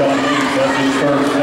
Sean Lee, Buffy's first.